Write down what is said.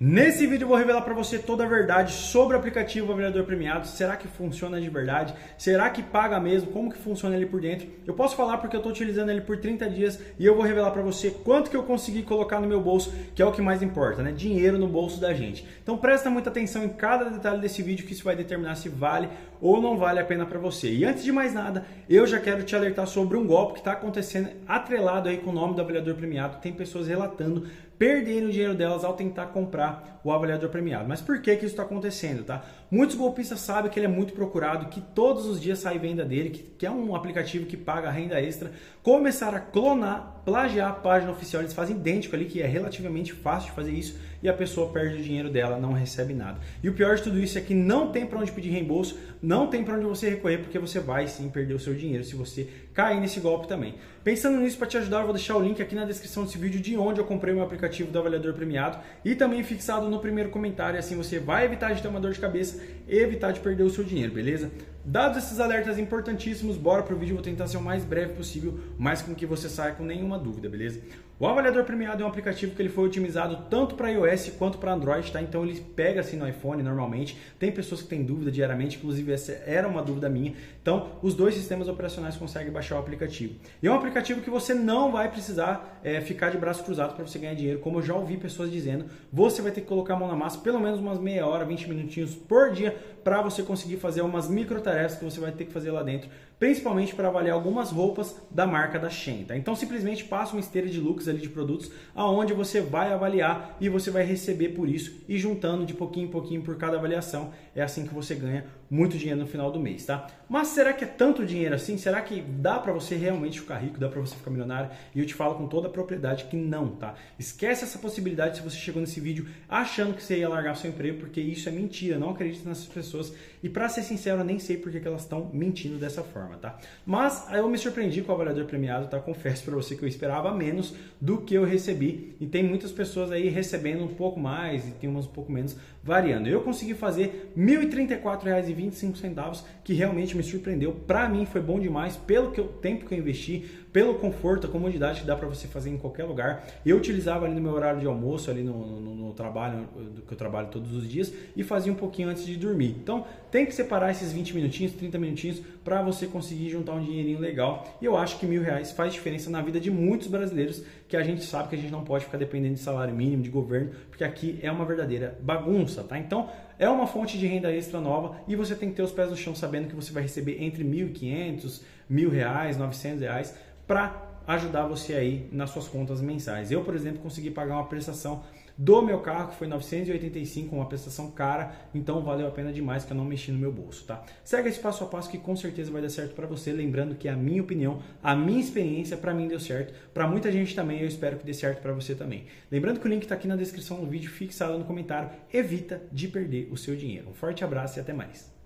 Nesse vídeo eu vou revelar para você toda a verdade sobre o aplicativo Avaliador Premiado. Será que funciona de verdade? Será que paga mesmo? Como que funciona ele por dentro? Eu posso falar porque eu estou utilizando ele por 30 dias e eu vou revelar para você quanto que eu consegui colocar no meu bolso, que é o que mais importa, né? Dinheiro no bolso da gente. Então presta muita atenção em cada detalhe desse vídeo que isso vai determinar se vale ou não vale a pena para você. E antes de mais nada, eu já quero te alertar sobre um golpe que está acontecendo atrelado aí com o nome do Avaliador Premiado. Tem pessoas relatando perderem o dinheiro delas ao tentar comprar o avaliador premiado. Mas por que, que isso está acontecendo? Tá? Muitos golpistas sabem que ele é muito procurado, que todos os dias sai venda dele, que, que é um aplicativo que paga renda extra. Começaram a clonar, plagiar a página oficial, eles fazem idêntico ali, que é relativamente fácil de fazer isso, e a pessoa perde o dinheiro dela, não recebe nada. E o pior de tudo isso é que não tem para onde pedir reembolso, não tem para onde você recorrer, porque você vai sim perder o seu dinheiro se você cair nesse golpe também. Pensando nisso, para te ajudar, eu vou deixar o link aqui na descrição desse vídeo de onde eu comprei o meu aplicativo do avaliador premiado e também fixado no primeiro comentário, assim você vai evitar de ter uma dor de cabeça evitar de perder o seu dinheiro, beleza? Dados esses alertas importantíssimos, bora pro vídeo, vou tentar ser o mais breve possível, mas com que você saia com nenhuma dúvida, beleza? O avaliador premiado é um aplicativo que ele foi otimizado tanto para iOS quanto para Android, tá? Então ele pega assim no iPhone normalmente. Tem pessoas que têm dúvida diariamente, inclusive essa era uma dúvida minha. Então os dois sistemas operacionais conseguem baixar o aplicativo. E é um aplicativo que você não vai precisar é, ficar de braço cruzado para você ganhar dinheiro, como eu já ouvi pessoas dizendo. Você vai ter que colocar a mão na massa pelo menos umas meia hora, 20 minutinhos por dia para você conseguir fazer umas micro tarefas que você vai ter que fazer lá dentro, principalmente para avaliar algumas roupas da marca da Shein. Tá? Então simplesmente passa uma esteira de looks ali de produtos aonde você vai avaliar e você vai receber por isso e juntando de pouquinho em pouquinho por cada avaliação é assim que você ganha muito dinheiro no final do mês, tá? Mas será que é tanto dinheiro assim? Será que dá para você realmente ficar rico, dá para você ficar milionário? E eu te falo com toda a propriedade que não, tá? Esquece essa possibilidade se você chegou nesse vídeo achando que você ia largar seu emprego, porque isso é mentira. Não acredite nessas pessoas. E para ser sincero, eu nem sei porque que elas estão mentindo dessa forma, tá? Mas eu me surpreendi com o avaliador premiado, tá? Confesso para você que eu esperava menos do que eu recebi. E tem muitas pessoas aí recebendo um pouco mais e tem umas um pouco menos, variando. Eu consegui fazer R$ 1.034,25, que realmente me surpreendeu. Para mim foi bom demais pelo que eu, tempo que eu investi, pelo conforto, a comodidade que dá para você fazer em qualquer lugar. Eu utilizava ali no meu horário de almoço, ali no, no, no trabalho, que eu trabalho todos os dias, e fazia um pouquinho antes de dormir. Então tem que separar esses 20 minutinhos, 30 minutinhos, para você conseguir juntar um dinheirinho legal. E eu acho que mil reais faz diferença na vida de muitos brasileiros, que a gente sabe que a gente não pode ficar dependendo de salário mínimo, de governo, porque aqui é uma verdadeira bagunça, tá? Então é uma fonte de renda extra nova e você tem que ter os pés no chão sabendo que você vai receber entre 1.500, mil reais, 900 reais para ajudar você aí nas suas contas mensais. Eu, por exemplo, consegui pagar uma prestação do meu carro, que foi 985, uma prestação cara, então valeu a pena demais que eu não mexi no meu bolso, tá? Segue esse passo a passo que com certeza vai dar certo para você, lembrando que a minha opinião, a minha experiência para mim deu certo, para muita gente também, eu espero que dê certo para você também. Lembrando que o link está aqui na descrição do vídeo, fixado no comentário, evita de perder o seu dinheiro. Um forte abraço e até mais.